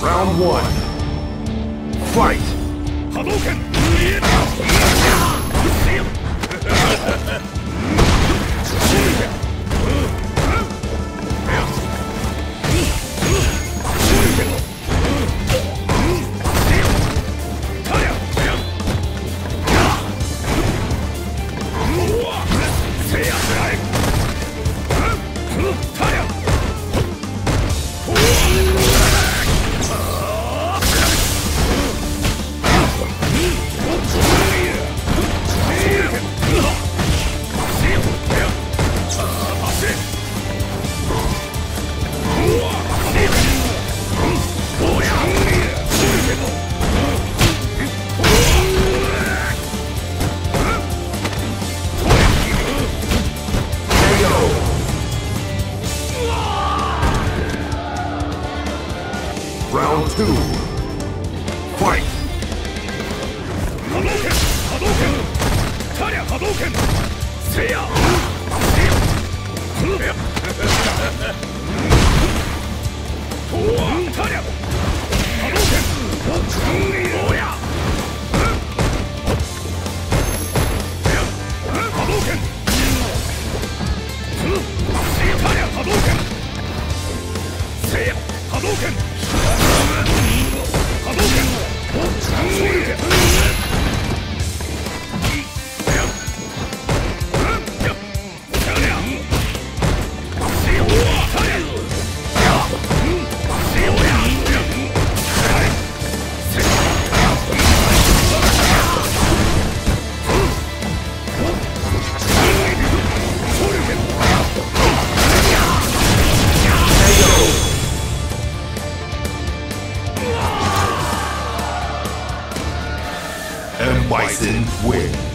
Round one. Fight! Round two. Fight! Hadouken! Hadouken! Tarya Hadouken! Seiya! Towa! Bison wins.